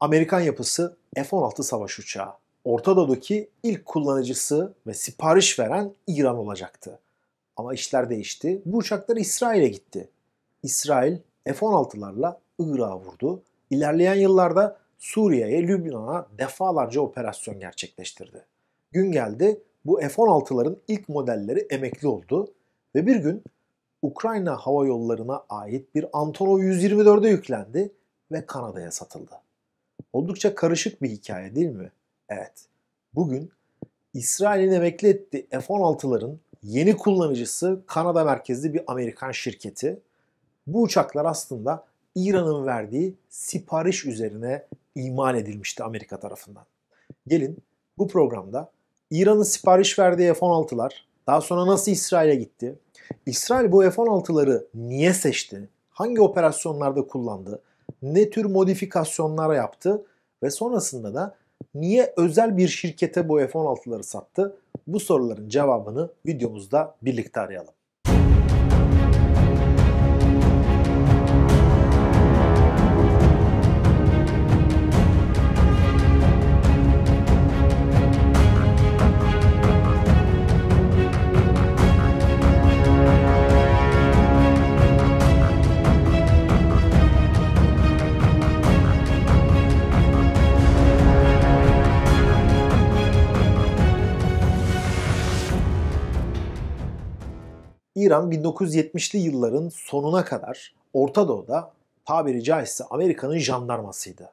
Amerikan yapısı F-16 savaş uçağı. Orta Doğu'daki ilk kullanıcısı ve sipariş veren İran olacaktı. Ama işler değişti. Bu uçaklar İsrail'e gitti. İsrail F-16'larla Irak'a vurdu. İlerleyen yıllarda Suriye'ye, Lübnan'a defalarca operasyon gerçekleştirdi. Gün geldi bu F-16'ların ilk modelleri emekli oldu ve bir gün Ukrayna Hava Yolları'na ait bir Antonov 124'e yüklendi ve Kanada'ya satıldı. Oldukça karışık bir hikaye değil mi? Evet. Bugün İsrail'in emekli ettiği F-16'ların yeni kullanıcısı Kanada merkezli bir Amerikan şirketi. Bu uçaklar aslında İran'ın verdiği sipariş üzerine imal edilmişti Amerika tarafından. Gelin bu programda İran'ın sipariş verdiği F-16'lar daha sonra nasıl İsrail'e gitti? İsrail bu F-16'ları niye seçti? Hangi operasyonlarda kullandı? Ne tür modifikasyonlar yaptı? Ve sonrasında da niye özel bir şirkete bu F-16'ları sattı? Bu soruların cevabını videomuzda birlikte arayalım. İran 1970'li yılların sonuna kadar Orta Doğu'da tabiri caizse Amerika'nın jandarmasıydı.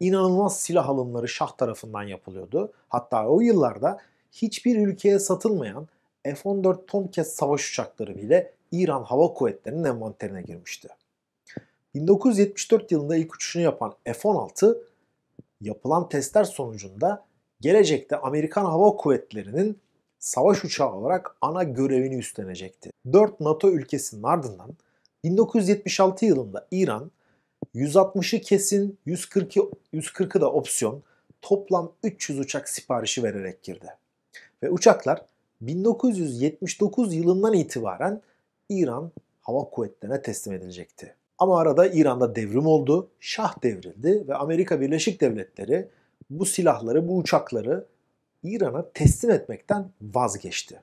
İnanılmaz silah alımları Şah tarafından yapılıyordu. Hatta o yıllarda hiçbir ülkeye satılmayan F-14 Tomcat savaş uçakları bile İran Hava Kuvvetleri'nin envanterine girmişti. 1974 yılında ilk uçuşunu yapan F-16 yapılan testler sonucunda gelecekte Amerikan Hava Kuvvetleri'nin savaş uçağı olarak ana görevini üstlenecekti. 4 NATO ülkesinin ardından 1976 yılında İran 160'ı kesin 140'ı 140'ı da opsiyon toplam 300 uçak siparişi vererek girdi. Ve uçaklar 1979 yılından itibaren İran Hava Kuvvetleri'ne teslim edilecekti. Ama arada İran'da devrim oldu, Şah devrildi ve Amerika Birleşik Devletleri bu silahları, bu uçakları İran'a teslim etmekten vazgeçti.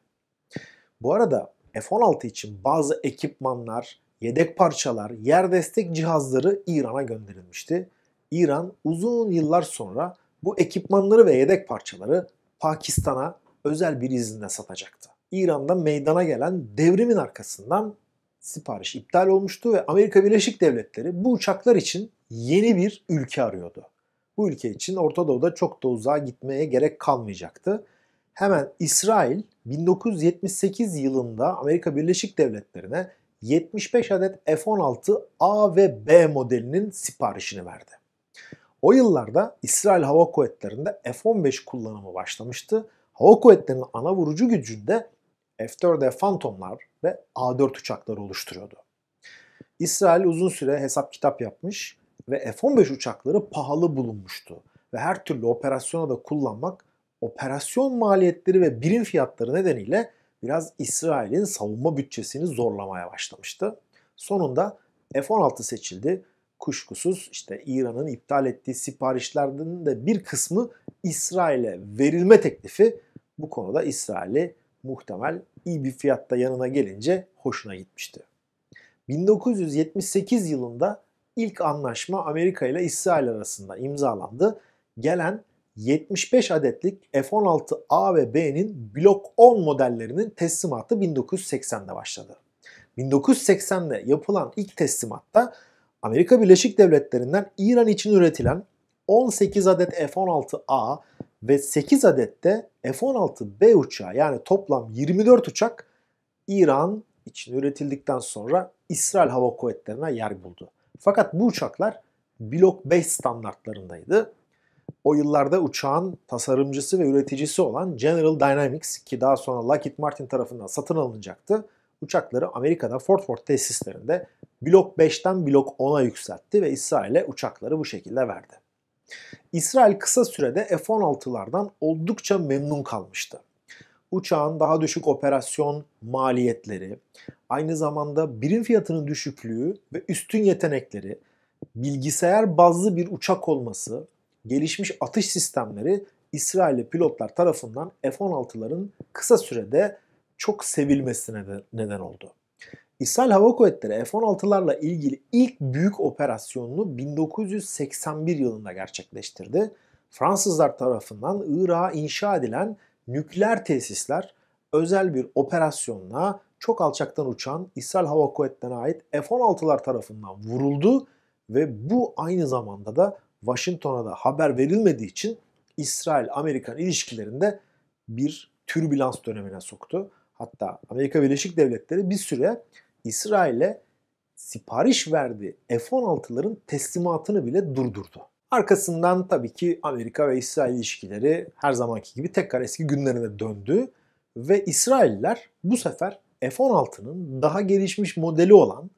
Bu arada F-16 için bazı ekipmanlar, yedek parçalar, yer destek cihazları İran'a gönderilmişti. İran uzun yıllar sonra bu ekipmanları ve yedek parçaları Pakistan'a özel bir izinle satacaktı. İran'da meydana gelen devrimin arkasından sipariş iptal olmuştu ve Amerika Birleşik Devletleri bu uçaklar için yeni bir ülke arıyordu bu ülke için Orta Doğu'da çok da uzağa gitmeye gerek kalmayacaktı. Hemen İsrail 1978 yılında Amerika Birleşik Devletleri'ne 75 adet F-16 A ve B modelinin siparişini verdi. O yıllarda İsrail Hava Kuvvetleri'nde F-15 kullanımı başlamıştı. Hava Kuvvetleri'nin ana vurucu gücünde F-4 Phantom'lar ve A-4 uçakları oluşturuyordu. İsrail uzun süre hesap kitap yapmış ve F-15 uçakları pahalı bulunmuştu. Ve her türlü operasyona da kullanmak operasyon maliyetleri ve birim fiyatları nedeniyle biraz İsrail'in savunma bütçesini zorlamaya başlamıştı. Sonunda F-16 seçildi. Kuşkusuz işte İran'ın iptal ettiği siparişlerden de bir kısmı İsrail'e verilme teklifi bu konuda İsrail'i muhtemel iyi bir fiyatta yanına gelince hoşuna gitmişti. 1978 yılında ilk anlaşma Amerika ile İsrail arasında imzalandı. Gelen 75 adetlik F-16A ve B'nin Blok 10 modellerinin teslimatı 1980'de başladı. 1980'de yapılan ilk teslimatta Amerika Birleşik Devletleri'nden İran için üretilen 18 adet F-16A ve 8 adet de F-16B uçağı yani toplam 24 uçak İran için üretildikten sonra İsrail Hava Kuvvetleri'ne yer buldu. Fakat bu uçaklar Blok 5 standartlarındaydı. O yıllarda uçağın tasarımcısı ve üreticisi olan General Dynamics ki daha sonra Lockheed Martin tarafından satın alınacaktı. Uçakları Amerika'da Fort Worth tesislerinde Blok 5'ten Blok 10'a yükseltti ve İsrail'e uçakları bu şekilde verdi. İsrail kısa sürede F-16'lardan oldukça memnun kalmıştı. Uçağın daha düşük operasyon maliyetleri, aynı zamanda birim fiyatının düşüklüğü ve üstün yetenekleri, bilgisayar bazlı bir uçak olması, gelişmiş atış sistemleri İsrailli pilotlar tarafından F-16'ların kısa sürede çok sevilmesine de neden oldu. İsrail Hava Kuvvetleri F-16'larla ilgili ilk büyük operasyonunu 1981 yılında gerçekleştirdi. Fransızlar tarafından Irak'a inşa edilen nükleer tesisler özel bir operasyonla çok alçaktan uçan İsrail Hava Kuvvetleri'ne ait F-16'lar tarafından vuruldu ve bu aynı zamanda da Washington'a da haber verilmediği için İsrail-Amerikan ilişkilerinde bir türbülans dönemine soktu. Hatta Amerika Birleşik Devletleri bir süre İsrail'e sipariş verdiği F-16'ların teslimatını bile durdurdu. Arkasından tabii ki Amerika ve İsrail ilişkileri her zamanki gibi tekrar eski günlerine döndü ve İsrailler bu sefer F-16'nın daha gelişmiş modeli olan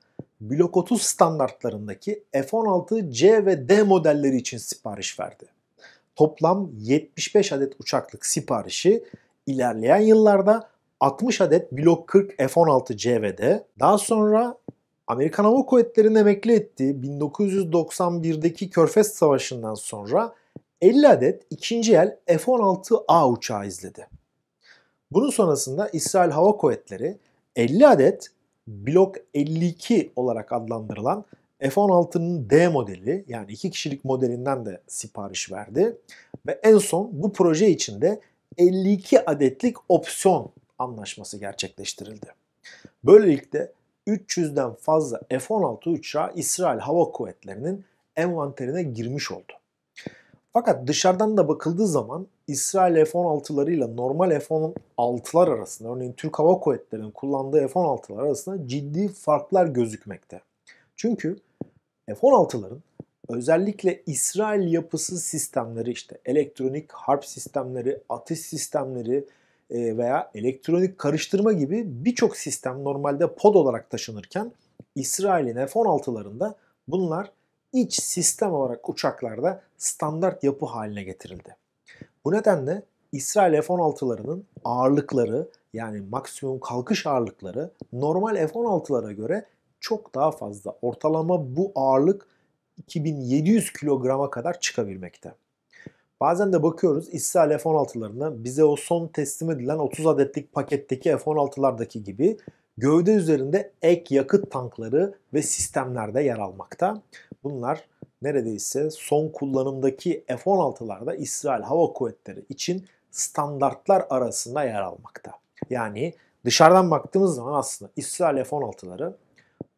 Blok 30 standartlarındaki F-16C ve D modelleri için sipariş verdi. Toplam 75 adet uçaklık siparişi ilerleyen yıllarda 60 adet Blok 40 F-16C ve D, daha sonra Amerikan Hava Kuvvetleri'nin emekli ettiği 1991'deki Körfez Savaşı'ndan sonra 50 adet ikinci el F-16A uçağı izledi. Bunun sonrasında İsrail Hava Kuvvetleri 50 adet Blok 52 olarak adlandırılan F-16'nın D modeli yani iki kişilik modelinden de sipariş verdi. Ve en son bu proje içinde 52 adetlik opsiyon anlaşması gerçekleştirildi. Böylelikle 300'den fazla F-16 uçağı İsrail Hava Kuvvetleri'nin envanterine girmiş oldu. Fakat dışarıdan da bakıldığı zaman İsrail F-16'ları ile normal F-16'lar arasında örneğin Türk Hava Kuvvetleri'nin kullandığı F-16'lar arasında ciddi farklar gözükmekte. Çünkü F-16'ların özellikle İsrail yapısı sistemleri işte elektronik harp sistemleri, atış sistemleri veya elektronik karıştırma gibi birçok sistem normalde pod olarak taşınırken İsrail'in F-16'larında bunlar iç sistem olarak uçaklarda standart yapı haline getirildi. Bu nedenle İsrail F-16'larının ağırlıkları yani maksimum kalkış ağırlıkları normal F-16'lara göre çok daha fazla. Ortalama bu ağırlık 2700 kilograma kadar çıkabilmekte. Bazen de bakıyoruz İsrail F-16'larına bize o son teslim edilen 30 adetlik paketteki F-16'lardaki gibi gövde üzerinde ek yakıt tankları ve sistemlerde yer almakta. Bunlar neredeyse son kullanımdaki F-16'larda İsrail Hava Kuvvetleri için standartlar arasında yer almakta. Yani dışarıdan baktığımız zaman aslında İsrail F-16'ları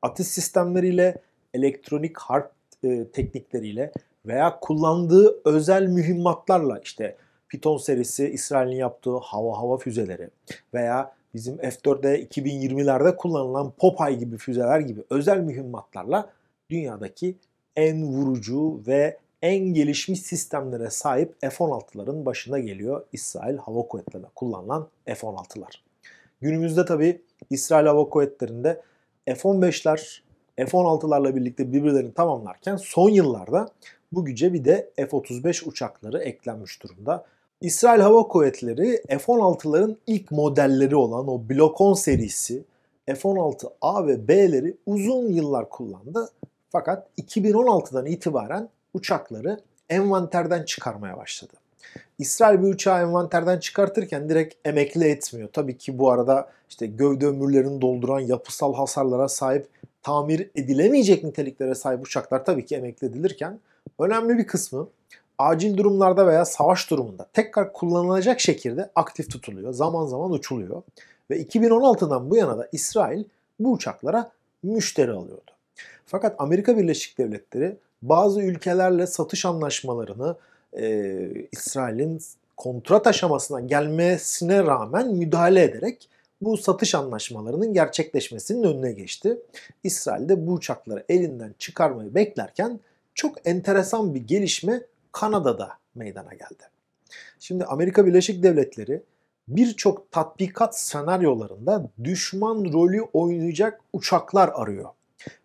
atış sistemleriyle, elektronik harp e, teknikleriyle veya kullandığı özel mühimmatlarla işte Python serisi İsrail'in yaptığı hava hava füzeleri veya bizim F-4'de 2020'lerde kullanılan Popeye gibi füzeler gibi özel mühimmatlarla dünyadaki en vurucu ve en gelişmiş sistemlere sahip F-16'ların başına geliyor İsrail Hava Kuvvetleri'nde kullanılan F-16'lar. Günümüzde tabi İsrail Hava Kuvvetleri'nde F-15'ler F-16'larla birlikte birbirlerini tamamlarken son yıllarda bu güce bir de F-35 uçakları eklenmiş durumda. İsrail Hava Kuvvetleri F-16'ların ilk modelleri olan o Block 10 serisi F-16A ve B'leri uzun yıllar kullandı. Fakat 2016'dan itibaren uçakları envanterden çıkarmaya başladı. İsrail bir uçağı envanterden çıkartırken direkt emekli etmiyor. Tabii ki bu arada işte gövde ömürlerini dolduran yapısal hasarlara sahip tamir edilemeyecek niteliklere sahip uçaklar tabii ki emekli edilirken önemli bir kısmı acil durumlarda veya savaş durumunda tekrar kullanılacak şekilde aktif tutuluyor. Zaman zaman uçuluyor. Ve 2016'dan bu yana da İsrail bu uçaklara müşteri alıyordu. Fakat Amerika Birleşik Devletleri bazı ülkelerle satış anlaşmalarını e, İsrail'in kontrat aşamasına gelmesine rağmen müdahale ederek bu satış anlaşmalarının gerçekleşmesinin önüne geçti. İsrail de bu uçakları elinden çıkarmayı beklerken çok enteresan bir gelişme Kanada'da meydana geldi. Şimdi Amerika Birleşik Devletleri birçok tatbikat senaryolarında düşman rolü oynayacak uçaklar arıyor.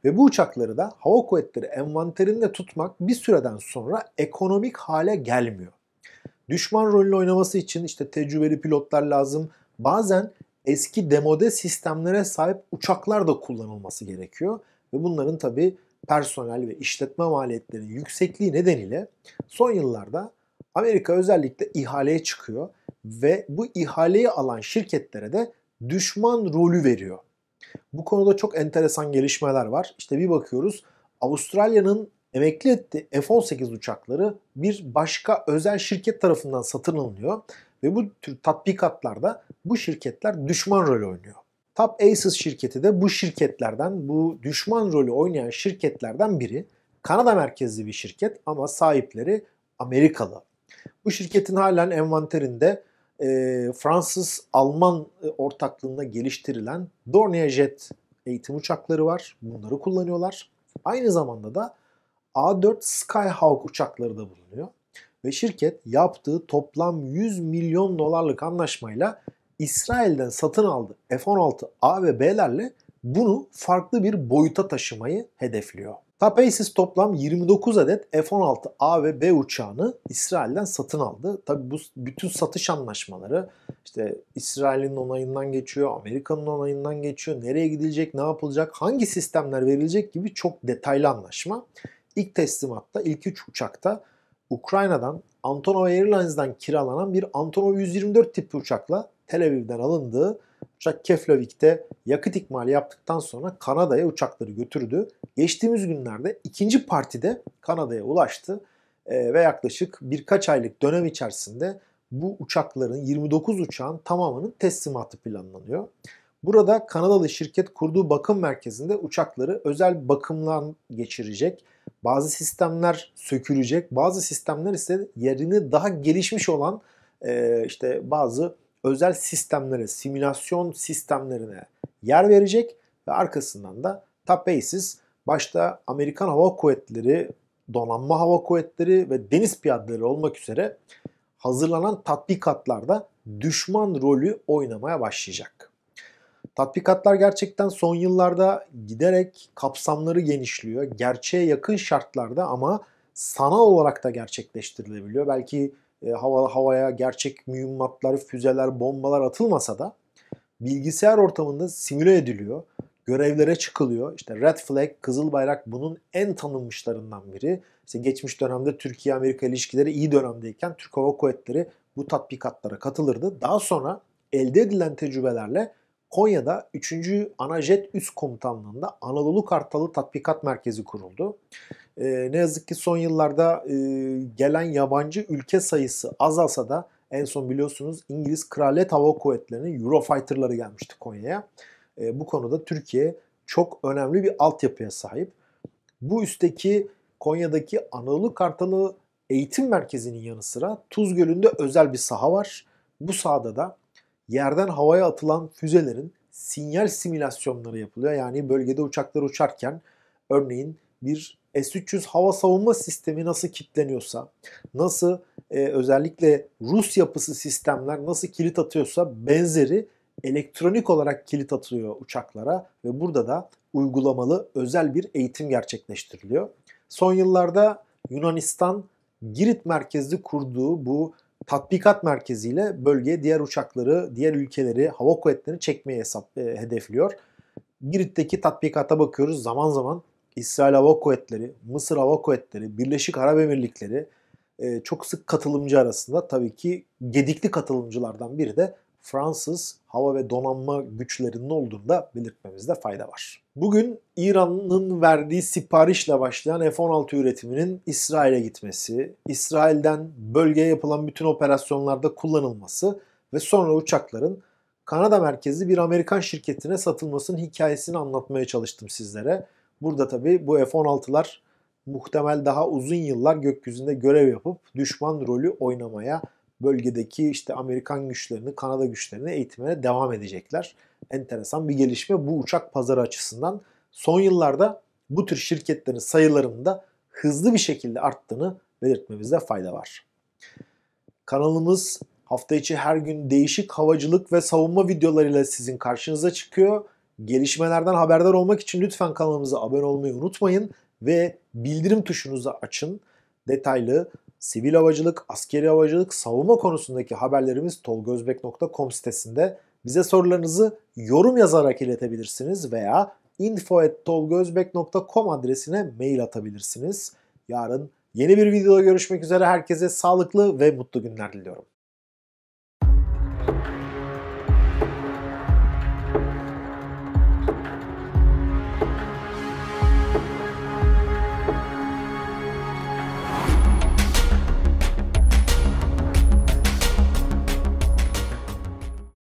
Ve bu uçakları da hava kuvvetleri envanterinde tutmak bir süreden sonra ekonomik hale gelmiyor. Düşman rolünü oynaması için işte tecrübeli pilotlar lazım. Bazen eski demode sistemlere sahip uçaklar da kullanılması gerekiyor. Ve bunların tabi personel ve işletme maliyetlerinin yüksekliği nedeniyle son yıllarda Amerika özellikle ihaleye çıkıyor ve bu ihaleyi alan şirketlere de düşman rolü veriyor. Bu konuda çok enteresan gelişmeler var. İşte bir bakıyoruz Avustralya'nın emekli ettiği F-18 uçakları bir başka özel şirket tarafından satın alınıyor ve bu tür tatbikatlarda bu şirketler düşman rolü oynuyor. Top Aces şirketi de bu şirketlerden, bu düşman rolü oynayan şirketlerden biri. Kanada merkezli bir şirket ama sahipleri Amerikalı. Bu şirketin halen envanterinde e, Fransız-Alman e, ortaklığında geliştirilen Dornier Jet eğitim uçakları var. Bunları kullanıyorlar. Aynı zamanda da A4 Skyhawk uçakları da bulunuyor. Ve şirket yaptığı toplam 100 milyon dolarlık anlaşmayla İsrail'den satın aldı F-16A ve B'lerle bunu farklı bir boyuta taşımayı hedefliyor. Tapasis toplam 29 adet F-16A ve B uçağını İsrail'den satın aldı. Tabi bu bütün satış anlaşmaları işte İsrail'in onayından geçiyor, Amerika'nın onayından geçiyor. Nereye gidilecek, ne yapılacak, hangi sistemler verilecek gibi çok detaylı anlaşma. İlk teslimatta, ilk 3 uçakta Ukrayna'dan Antonov Airlines'dan kiralanan bir Antonov 124 tipi uçakla Tel Aviv'den alındığı uçak Keflavik'te yakıt ikmali yaptıktan sonra Kanada'ya uçakları götürdü. Geçtiğimiz günlerde ikinci partide Kanada'ya ulaştı e, ve yaklaşık birkaç aylık dönem içerisinde bu uçakların 29 uçağın tamamının teslimatı planlanıyor. Burada Kanadalı şirket kurduğu bakım merkezinde uçakları özel bakımlar geçirecek. Bazı sistemler sökülecek, bazı sistemler ise yerini daha gelişmiş olan e, işte bazı özel sistemlere, simülasyon sistemlerine yer verecek ve arkasından da Top Bases başta Amerikan Hava Kuvvetleri, Donanma Hava Kuvvetleri ve Deniz Piyadeleri olmak üzere hazırlanan tatbikatlarda düşman rolü oynamaya başlayacak. Tatbikatlar gerçekten son yıllarda giderek kapsamları genişliyor. Gerçeğe yakın şartlarda ama sanal olarak da gerçekleştirilebiliyor. Belki e, hava havaya gerçek mühimmatlar, füzeler, bombalar atılmasa da bilgisayar ortamında simüle ediliyor. Görevlere çıkılıyor. İşte Red Flag, Kızıl Bayrak bunun en tanınmışlarından biri. İşte geçmiş dönemde Türkiye-Amerika ilişkileri iyi dönemdeyken Türk Hava Kuvvetleri bu tatbikatlara katılırdı. Daha sonra elde edilen tecrübelerle Konya'da 3. Anajet Üst Komutanlığı'nda Anadolu Kartalı Tatbikat Merkezi kuruldu. E, ne yazık ki son yıllarda e, gelen yabancı ülke sayısı azalsa da en son biliyorsunuz İngiliz Kraliyet Hava Kuvvetleri'nin Eurofighter'ları gelmişti Konya'ya. E, bu konuda Türkiye çok önemli bir altyapıya sahip. Bu üstteki Konya'daki Anadolu Kartalı Eğitim Merkezi'nin yanı sıra Tuz Gölü'nde özel bir saha var. Bu sahada da yerden havaya atılan füzelerin sinyal simülasyonları yapılıyor. Yani bölgede uçaklar uçarken örneğin bir S-300 hava savunma sistemi nasıl kilitleniyorsa, nasıl e, özellikle Rus yapısı sistemler nasıl kilit atıyorsa benzeri elektronik olarak kilit atıyor uçaklara ve burada da uygulamalı özel bir eğitim gerçekleştiriliyor. Son yıllarda Yunanistan Girit merkezli kurduğu bu tatbikat merkeziyle bölgeye diğer uçakları, diğer ülkeleri, hava kuvvetlerini çekmeye hesap, e, hedefliyor. Girit'teki tatbikata bakıyoruz. Zaman zaman İsrail Hava Kuvvetleri, Mısır Hava Kuvvetleri, Birleşik Arap Emirlikleri e, çok sık katılımcı arasında tabii ki gedikli katılımcılardan biri de Fransız hava ve donanma güçlerinin olduğunu da belirtmemizde fayda var. Bugün İran'ın verdiği siparişle başlayan F-16 üretiminin İsrail'e gitmesi, İsrail'den bölgeye yapılan bütün operasyonlarda kullanılması ve sonra uçakların Kanada merkezli bir Amerikan şirketine satılmasının hikayesini anlatmaya çalıştım sizlere. Burada tabii bu F-16'lar muhtemel daha uzun yıllar gökyüzünde görev yapıp düşman rolü oynamaya, bölgedeki işte Amerikan güçlerini, Kanada güçlerini eğitmeye devam edecekler. Enteresan bir gelişme bu uçak pazarı açısından. Son yıllarda bu tür şirketlerin sayılarının da hızlı bir şekilde arttığını belirtmemizde fayda var. Kanalımız hafta içi her gün değişik havacılık ve savunma videolarıyla sizin karşınıza çıkıyor. Gelişmelerden haberdar olmak için lütfen kanalımıza abone olmayı unutmayın ve bildirim tuşunuzu açın. Detaylı sivil havacılık, askeri havacılık, savunma konusundaki haberlerimiz tolgozbek.com sitesinde. Bize sorularınızı yorum yazarak iletebilirsiniz veya info.tolgozbek.com adresine mail atabilirsiniz. Yarın yeni bir videoda görüşmek üzere. Herkese sağlıklı ve mutlu günler diliyorum.